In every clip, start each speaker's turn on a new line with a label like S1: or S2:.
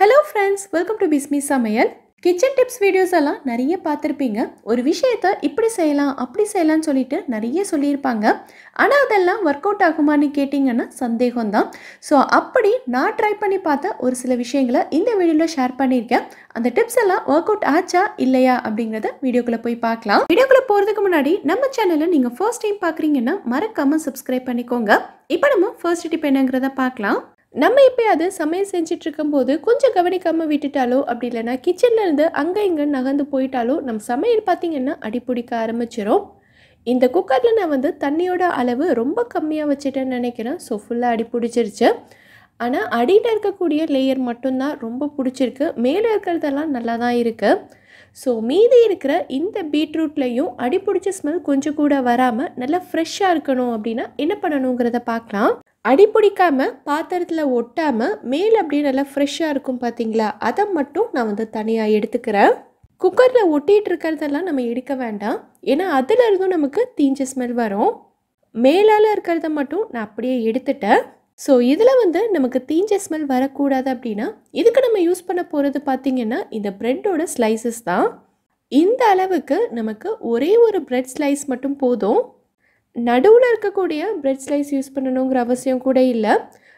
S1: Hello friends welcome to Bismi சமையல் kitchen tips videos எல்லாம் நிறைய பார்த்துருப்பீங்க. ஒரு விஷயத்த இப்படி செய்யலாம் அப்படி செய்யலாம்னு சொல்லிட்டு நிறைய சொல்லியிருப்பாங்க. ஆனால் அதெல்லாம் ஒர்க் அவுட் ஆகுமான்னு கேட்டிங்கன்னா சந்தேகம்தான். ஸோ அப்படி நான் ட்ரை பண்ணி பார்த்த ஒரு சில விஷயங்களை இந்த வீடியோவில் ஷேர் பண்ணியிருக்கேன். அந்த டிப்ஸ் எல்லாம் ஒர்க் அவுட் ஆச்சா இல்லையா அப்படிங்கிறத வீடியோக்குள்ளே போய் பார்க்கலாம். வீடியோக்குள்ளே போகிறதுக்கு முன்னாடி நம்ம சேனலை நீங்கள் ஃபர்ஸ்ட் டைம் பார்க்குறீங்கன்னா மறக்காமல் சப்ஸ்கிரைப் பண்ணிக்கோங்க. இப்போ நம்ம ஃபர்ஸ்ட் டிப் என்னங்கிறத பார்க்கலாம். நம்ம எப்பயாவது சமையல் செஞ்சுட்டு இருக்கும்போது கொஞ்சம் கவனிக்காமல் விட்டுட்டாலோ அப்படி இல்லைன்னா கிச்சனில் இருந்து அங்கே இங்கே நகர்ந்து போயிட்டாலோ நம்ம சமையல் பார்த்தீங்கன்னா அடிப்பிடிக்க ஆரம்பிச்சிடும் இந்த குக்கரில் நான் வந்து தண்ணியோட அளவு ரொம்ப கம்மியாக வச்சுட்டேன்னு நினைக்கிறேன். ஸோ ஃபுல்லாக அடி பிடிச்சிருச்சு. ஆனால் அடியில் இருக்கக்கூடிய லேயர் மட்டும்தான் ரொம்ப பிடிச்சிருக்கு. மேலே இருக்கிறதெல்லாம் நல்லா தான் இருக்குது ஸோ மீதி இருக்கிற இந்த பீட்ரூட்லேயும் அடி பிடிச்ச ஸ்மெல் கொஞ்சம் கூட வராமல் நல்லா ஃப்ரெஷ்ஷாக இருக்கணும் அப்படின்னா என்ன பண்ணணுங்கிறத பார்க்கலாம் அடி பாத்திரத்தில் ஒட்டாமல் மேலே அப்படியே நல்லா ஃப்ரெஷ்ஷாக இருக்கும் பார்த்தீங்களா அதை மட்டும் நான் வந்து தனியாக எடுத்துக்கிறேன். குக்கரில் ஒட்டிகிட்டு இருக்கிறதெல்லாம் நம்ம எடுக்க வேண்டாம். ஏன்னா அதில் இருந்தும் நமக்கு தீஞ்ச ஸ்மெல் வரும். மேலால் இருக்கிறத மட்டும் நான் அப்படியே எடுத்துட்டேன். ஸோ இதில் வந்து நமக்கு தீஞ்ச ஸ்மெல் வரக்கூடாது அப்படின்னா இதுக்கு நம்ம யூஸ் பண்ண போகிறது பார்த்திங்கன்னா இந்த ப்ரெட்டோட ஸ்லைசஸ் தான். இந்த அளவுக்கு நமக்கு ஒரே ஒரு ப்ரெட் ஸ்லைஸ் மட்டும் போதும். நடுவில் இருக்கக்கூடிய பிரெட் ஸ்லைஸ் யூஸ் பண்ணணுங்கிற அவசியம் கூட இல்லை.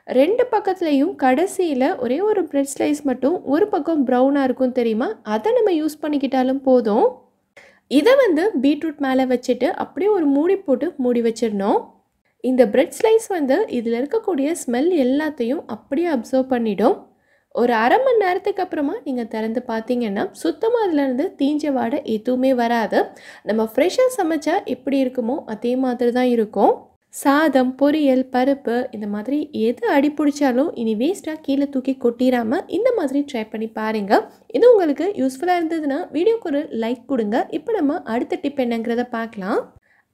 S1: ரெண்டு பக்கத்துலேயும் கடைசியில் ஒரே ஒரு பிரெட் ஸ்லைஸ் மட்டும் ஒரு பக்கம் ப்ரௌனாக இருக்கும் தெரியுமா? அதை நம்ம யூஸ் பண்ணிக்கிட்டாலும் போதும். இதை வந்து பீட்ரூட் மேலே வச்சுட்டு அப்படியே ஒரு மூடி போட்டு மூடி வச்சிடணும். இந்த பிரெட் ஸ்லைஸ் வந்து இதில் இருக்கக்கூடிய ஸ்மெல் எல்லாத்தையும் அப்படியே அப்சர்வ் பண்ணிடும். ஒரு அரை மணி நேரத்துக்கு அப்புறமா நீங்கள் திறந்து பார்த்தீங்கன்னா சுத்தமாக அதுலேருந்து தீஞ்ச வாடை எதுவுமே வராது. நம்ம ஃப்ரெஷ்ஷாக சமைச்சா எப்படி இருக்குமோ அதே மாதிரி தான் இருக்கும். சாதம் பொரியல் பருப்பு இந்த மாதிரி எது அடி பிடிச்சாலும் இனி வேஸ்ட்டாக கீழே தூக்கி கொட்டிடாமல் இந்த மாதிரி ட்ரை பண்ணி பாருங்கள் இது உங்களுக்கு யூஸ்ஃபுல்லாக இருந்ததுன்னா வீடியோக்கு ஒரு லைக் கொடுங்க. இப்போ நம்ம அடுத்த டிப் என்னங்கிறத பார்க்கலாம்.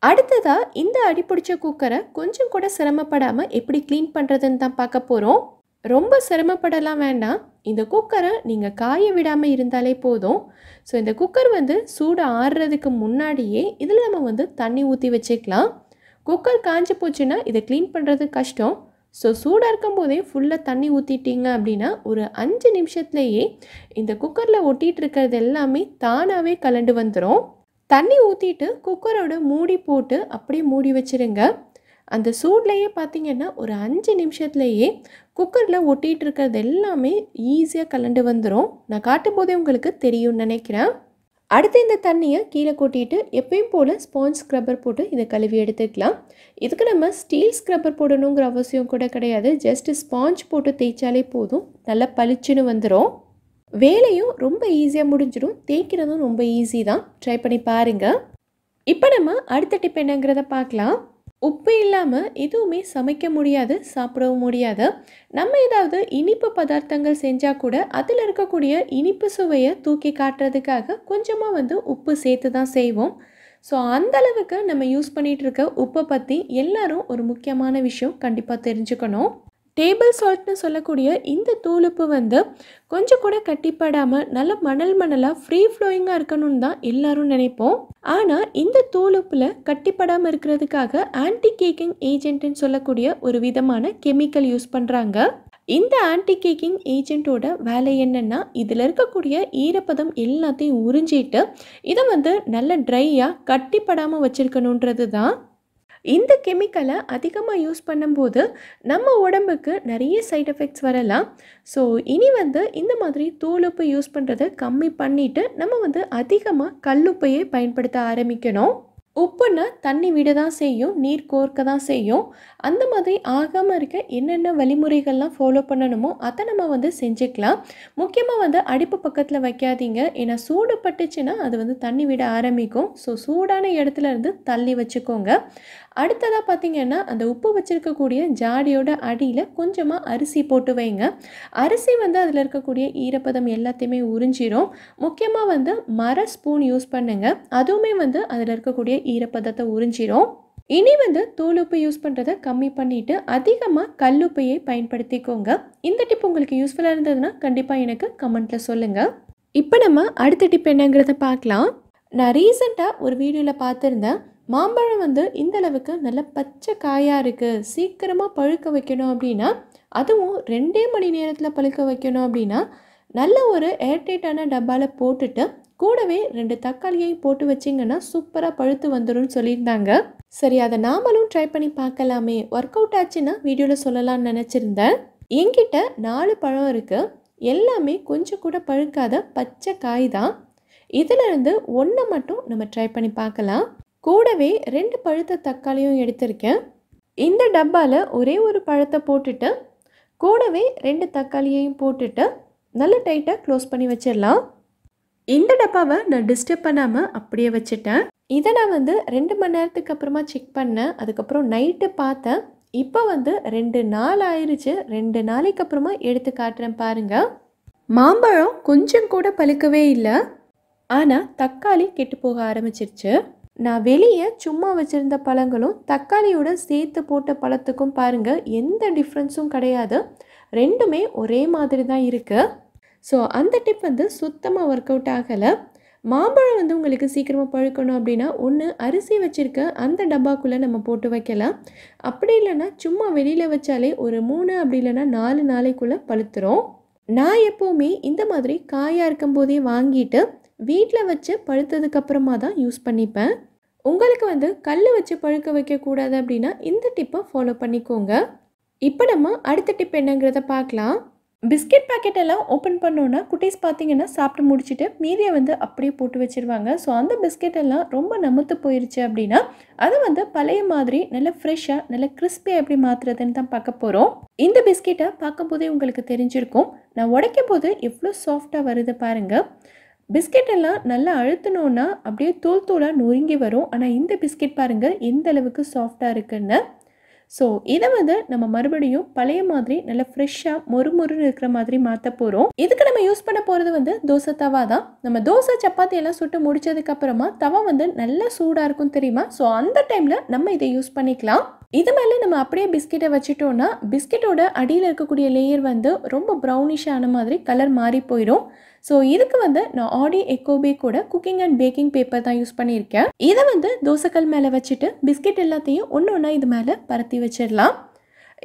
S1: அடுத்ததாக இந்த அடி பிடிச்ச குக்கரை கொஞ்சம் கூட சிரமப்படாமல் எப்படி க்ளீன் பண்ணுறதுன்னு தான் பார்க்க போகிறோம் ரொம்ப சிரமப்படலாம் வேண்டாம். இந்த குக்கரை நீங்கள் காய விடாமல் இருந்தாலே போதும். ஸோ இந்த குக்கர் வந்து சூடு ஆறுறதுக்கு முன்னாடியே இதில் நம்ம வந்து தண்ணி ஊற்றி வச்சுக்கலாம். குக்கர் காஞ்சி போச்சுன்னா இதை க்ளீன் பண்ணுறது கஷ்டம். ஸோ சூடாக இருக்கும் போதே ஃபுல்லாக தண்ணி ஊற்றிட்டீங்க அப்படின்னா ஒரு அஞ்சு நிமிஷத்துலேயே இந்த குக்கரில் ஒட்டிகிட்டு இருக்கிறது எல்லாமே தானாகவே கலண்டு வந்துடும் தண்ணி ஊற்றிட்டு குக்கரோட மூடி போட்டு அப்படியே மூடி வச்சுருங்க. அந்த சூட்லேயே பார்த்தீங்கன்னா ஒரு அஞ்சு நிமிஷத்துலேயே குக்கரில் ஒட்டிகிட்டு இருக்கிறது எல்லாமே ஈஸியாக கலண்டு வந்துடும் நான் காட்டும் போதே உங்களுக்கு தெரியும்னு நினைக்கிறேன். அடுத்து இந்த தண்ணியை கீழே கொட்டிட்டு எப்பயும் போல் ஸ்பாஞ்ச் ஸ்க்ரப்பர் போட்டு இதை கழுவி எடுத்துக்கலாம். இதுக்கு நம்ம ஸ்டீல் ஸ்க்ரப்பர் போடணுங்கிற அவசியம் கூட கிடையாது. ஜஸ்ட் ஸ்பாஞ்ச் போட்டு தேய்ச்சாலே போதும். நல்லா பளிச்சுன்னு வந்துடும் வேலையும் ரொம்ப ஈஸியாக முடிஞ்சிடும். தேய்க்கிறதும் ரொம்ப ஈஸி தான். ட்ரை பண்ணி பாருங்கள் இப்போ நம்ம அடுத்த டிப் என்னங்கிறத பார்க்கலாம். உப்பு இல்லாமல் எதுவுமே சமைக்க முடியாது சாப்பிடவும் முடியாது. நம்ம ஏதாவது இனிப்பு பதார்த்தங்கள் செஞ்சால் கூட அதில் இருக்கக்கூடிய இனிப்பு சுவையை தூக்கி காட்டுறதுக்காக கொஞ்சமாக வந்து உப்பு சேர்த்து தான் செய்வோம். ஸோ அந்த அளவுக்கு நம்ம யூஸ் பண்ணிகிட்டு இருக்க உப்பை பற்றி எல்லோரும் ஒரு முக்கியமான விஷயம் கண்டிப்பாக தெரிஞ்சுக்கணும். டேபிள் சால்ட்னு சொல்லக்கூடிய இந்த தூளுப்பு வந்து கொஞ்சம் கூட கட்டிப்படாமல் நல்ல மணல் மணலாக ஃப்ரீ ஃப்ளோயிங்காக இருக்கணும்னு தான் எல்லாரும் நினைப்போம். ஆனால் இந்த தூளுப்பில் கட்டிப்படாமல் இருக்கிறதுக்காக ஆன்டி கேக்கிங் ஏஜென்ட்னு சொல்லக்கூடிய ஒரு விதமான கெமிக்கல் யூஸ் பண்ணுறாங்க இந்த ஆன்டி கேக்கிங் ஏஜென்ட்டோட வேலை என்னென்னா இதில் இருக்கக்கூடிய ஈரப்பதம் எல்லாத்தையும் உறிஞ்சிட்டு இதை வந்து நல்ல ட்ரையாக கட்டிப்படாமல் வச்சுருக்கணுன்றது தான். இந்த கெமிக்கலை அதிகமாக யூஸ் பண்ணும்போது நம்ம உடம்புக்கு நிறைய சைட் எஃபெக்ட்ஸ் வரலாம். ஸோ இனி வந்து இந்த மாதிரி தூளுப்பு யூஸ் பண்ணுறதை கம்மி பண்ணிவிட்டு நம்ம வந்து அதிகமாக கல்லுப்பையே பயன்படுத்த ஆரம்பிக்கணும். உப்புன்னா தண்ணி விட தான் செய்யும் நீர் கோர்க்க தான் செய்யும். அந்த மாதிரி ஆகாமல் இருக்க என்னென்ன வழிமுறைகள்லாம் ஃபாலோ பண்ணணுமோ அதை நம்ம வந்து செஞ்சுக்கலாம். முக்கியமாக வந்து அடுப்பு பக்கத்தில் வைக்காதீங்க. ஏன்னா சூடு பட்டுச்சுன்னா அது வந்து தண்ணி விட ஆரம்பிக்கும். ஸோ சூடான இடத்துல இருந்து தள்ளி வச்சுக்கோங்க. அடுத்ததாக பார்த்தீங்கன்னா அந்த உப்பு வச்சுருக்கக்கூடிய ஜாடியோட அடியில் கொஞ்சமாக அரிசி போட்டு வைங்க. அரிசி வந்து அதில் இருக்கக்கூடிய ஈரப்பதம் எல்லாத்தையுமே உறிஞ்சிரும். முக்கியமாக வந்து மர ஸ்பூன் யூஸ் பண்ணுங்கள் அதுவுமே வந்து அதில் இருக்கக்கூடிய ஈரப்பதத்தை உறிஞ்சிரும். இனி வந்து தூளுப்பு யூஸ் பண்ணுறதை கம்மி பண்ணிவிட்டு அதிகமாக கல்லுப்பையை பயன்படுத்திக்கோங்க. இந்த டிப் உங்களுக்கு யூஸ்ஃபுல்லாக இருந்ததுன்னா கண்டிப்பாக எனக்கு கமெண்ட்டில் சொல்லுங்கள் இப்போ நம்ம அடுத்த டிப் என்னங்கிறத பார்க்கலாம். நான் ரீசெண்டாக ஒரு வீடியோவில் பார்த்துருந்தேன். மாம்பழம் வந்து இந்த அளவுக்கு நல்ல பச்சை காயாக இருக்குது சீக்கிரமாக பழுக்க வைக்கணும் அப்படின்னா அதுவும் ரெண்டே மணி நேரத்தில் பழுக்க வைக்கணும் அப்படின்னா நல்ல ஒரு ஏர்டைட்டான டப்பாவில் போட்டுட்டு கூடவே ரெண்டு தக்காளியையும் போட்டு வச்சிங்கன்னா சூப்பராக பழுத்து வந்துடும் சொல்லியிருந்தாங்க. சரி அதை நாமளும் ட்ரை பண்ணி பார்க்கலாமே. ஒர்க் அவுட் ஆச்சுன்னா வீடியோவில் சொல்லலாம்னு நினச்சிருந்தேன். என்கிட்ட நாலு பழம் இருக்குது எல்லாமே கொஞ்சம் கூட பழுக்காத பச்சை காய் தான். இதிலிருந்து ஒன்றை மட்டும் நம்ம ட்ரை பண்ணி பார்க்கலாம். கூடவே ரெண்டு பழுத்த தக்காளியும் எடுத்திருக்கேன். இந்த டப்பாவில் ஒரே ஒரு பழத்தை போட்டுட்டு கூடவே ரெண்டு தக்காளியையும் போட்டுட்டு நல்ல டைட்டாக க்ளோஸ் பண்ணி வச்சிடலாம். இந்த டப்பாவை நான் டிஸ்டர்ப் பண்ணாமல் அப்படியே வச்சுட்டேன். இதை நான் வந்து ரெண்டு மணி நேரத்துக்கு அப்புறமா செக் பண்ணேன். அதுக்கப்புறம் நைட்டு பார்த்தேன். இப்போ வந்து ரெண்டு நாள் ஆயிடுச்சு ரெண்டு நாளைக்கு அப்புறமா எடுத்து காட்டுறேன் பாருங்கள் மாம்பழம் கொஞ்சம் கூட பழுக்கவே இல்லை. ஆனால் தக்காளி கெட்டு போக ஆரம்பிச்சிருச்சு. நான் வெளியே சும்மா வச்சுருந்த பழங்களும் தக்காளியோட சேர்த்து போட்ட பழத்துக்கும் பாருங்கள் எந்த டிஃப்ரென்ஸும் கிடையாது. ரெண்டுமே ஒரே மாதிரி தான் இருக்குது ஸோ அந்த டிப் வந்து சுத்தமாக ஒர்க் அவுட் ஆகலை. மாம்பழம் வந்து உங்களுக்கு சீக்கிரமாக பழுக்கணும் அப்படின்னா ஒன்று அரிசி வச்சுருக்க அந்த டப்பாக்குள்ளே நம்ம போட்டு வைக்கலாம். அப்படி இல்லைன்னா சும்மா வெளியில் வச்சாலே ஒரு மூணு அப்படி இல்லைன்னா நாலு நாளைக்குள்ளே பழுத்துரும். நான் எப்போவுமே இந்த மாதிரி காயாக இருக்கும்போதே வாங்கிட்டு வீட்டில் வச்சு பழுத்ததுக்கப்புறமா தான் யூஸ் பண்ணிப்பேன். உங்களுக்கு வந்து கல் வச்சு பழுக்க வைக்கக்கூடாது அப்படின்னா இந்த டிப்பை ஃபாலோ பண்ணிக்கோங்க. இப்போ நம்ம அடுத்த டிப் என்னங்கிறத பார்க்கலாம். பிஸ்கெட் பாக்கெட் எல்லாம் ஓப்பன் பண்ணோன்னா குட்டீஸ் பார்த்தீங்கன்னா சாப்பிட்டு முடிச்சுட்டு மீதியை வந்து அப்படியே போட்டு வச்சுருவாங்க. ஸோ அந்த பிஸ்கெட் எல்லாம் ரொம்ப நமுத்து போயிருச்சு அப்படின்னா அதை வந்து பழைய மாதிரி நல்ல ஃப்ரெஷ்ஷாக நல்ல கிறிஸ்பியாக எப்படி மாற்றுறதுன்னு தான் பார்க்க போகிறோம் இந்த பிஸ்கெட்டை பார்க்கும்போதே உங்களுக்கு தெரிஞ்சிருக்கும். நான் உடைக்கும் போது எவ்வளோ சாஃப்டாக வருது பாருங்கள் பிஸ்கெட் எல்லாம் நல்லா அழுத்தினோன்னா அப்படியே தூள் தூளாக நொறுங்கி வரும். ஆனால் இந்த பிஸ்கெட் பாருங்கள் எந்த அளவுக்கு சாஃப்டாக இருக்குன்னு. ஸோ இதை வந்து நம்ம மறுபடியும் பழைய மாதிரி நல்லா ஃப்ரெஷ்ஷாக மொறுமொறுன்னு இருக்கிற மாதிரி மாற்ற போகிறோம் இதுக்கு நம்ம யூஸ் பண்ண போகிறது வந்து தோசை தவா தான். நம்ம தோசை சப்பாத்தி எல்லாம் சுட்டு முடிச்சதுக்கப்புறமா தவா வந்து நல்லா சூடாக இருக்கும் தெரியுமா? ஸோ அந்த டைமில் நம்ம இதை யூஸ் பண்ணிக்கலாம். இது மேலே நம்ம அப்படியே பிஸ்கெட்டை வச்சுட்டோன்னா பிஸ்கெட்டோட அடியில் இருக்கக்கூடிய லேயர் வந்து ரொம்ப ப்ரௌனிஷ் ஆன மாதிரி கலர் மாறி போயிடும் ஸோ இதுக்கு வந்து நான் ஆடி எக்கோபே கூட குக்கிங் அண்ட் பேக்கிங் பேப்பர் தான் யூஸ் பண்ணியிருக்கேன். இதை வந்து தோசைக்கல் மேலே வச்சுட்டு பிஸ்கெட் எல்லாத்தையும் ஒன்று ஒன்றா இது மேலே பரத்தி வச்சிடலாம்.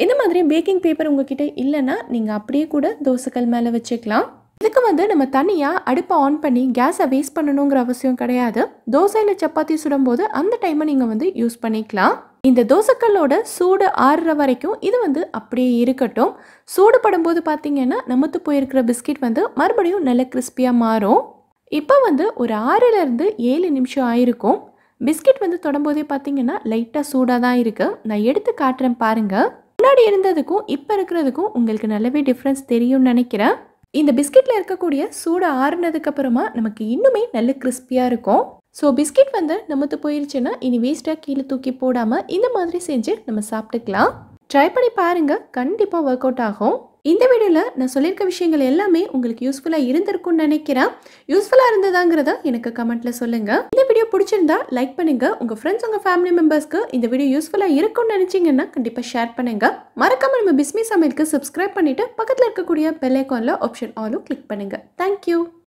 S1: இந்த மாதிரி பேக்கிங் பேப்பர் உங்ககிட்ட இல்லைன்னா நீங்கள் அப்படியே கூட தோசைக்கல் மேலே வச்சுக்கலாம். இதுக்கு வந்து நம்ம தனியாக அடுப்பை ஆன் பண்ணி கேஸை வேஸ்ட் பண்ணணுங்கிற அவசியம் கிடையாது. தோசையில் சப்பாத்தி சுடும்போது அந்த டைமை நீங்கள் வந்து யூஸ் பண்ணிக்கலாம். இந்த தோசைக்கல்லோட சூடு ஆறுற வரைக்கும் இது வந்து அப்படியே இருக்கட்டும். சூடு படும்போது பார்த்தீங்கன்னா நமத்து போயிருக்கிற பிஸ்கெட் வந்து மறுபடியும் நல்ல கிறிஸ்பியாக மாறும். இப்போ வந்து ஒரு ஆறுலேருந்து ஏழு நிமிஷம் ஆயிருக்கும். பிஸ்கெட் வந்து தொடம்போதே பார்த்தீங்கன்னா லைட்டாக சூடாக தான் இருக்குது நான் எடுத்து காட்டுறேன் பாருங்கள் முன்னாடி இருந்ததுக்கும் இப்போ இருக்கிறதுக்கும் உங்களுக்கு நல்லாவே டிஃப்ரென்ஸ் தெரியும்னு நினைக்கிறேன். இந்த பிஸ்கெட்டில் இருக்கக்கூடிய சூடு ஆறுனதுக்கப்புறமா நமக்கு இன்னுமே நல்ல கிறிஸ்பியாக இருக்கும். ஸோ பிஸ்கெட் வந்து நமத்து போயிருச்சுன்னா இனி வேஸ்ட்டாக கீழே தூக்கி போடாமல் இந்த மாதிரி செஞ்சு நம்ம சாப்பிட்டுக்கலாம். ட்ரை பண்ணி பாருங்கள் கண்டிப்பாக ஒர்க் அவுட் ஆகும். இந்த வீடியோவில் நான் சொல்லியிருக்க விஷயங்கள் எல்லாமே உங்களுக்கு யூஸ்ஃபுல்லாக இருந்திருக்கும்னு நினைக்கிறேன். யூஸ்ஃபுல்லாக இருந்ததாங்கிறத எனக்கு கமெண்ட்டில் சொல்லுங்கள் இந்த வீடியோ பிடிச்சிருந்தா லைக் பண்ணுங்கள் உங்கள் ஃப்ரெண்ட்ஸ் உங்கள் ஃபேமிலி மெம்பர்ஸ்க்கு இந்த வீடியோ யூஸ்ஃபுல்லாக இருக்கும்னு நினச்சிங்கன்னா கண்டிப்பாக ஷேர் பண்ணுங்கள் மறக்காமல் நம்ம பிஸ்மி சமையலுக்கு சப்ஸ்கிரைப் பண்ணிவிட்டு பக்கத்தில் இருக்கக்கூடிய பெல்லைக்கானில் ஆப்ஷன் ஆலும் கிளிக் பண்ணுங்கள் தேங்க்யூ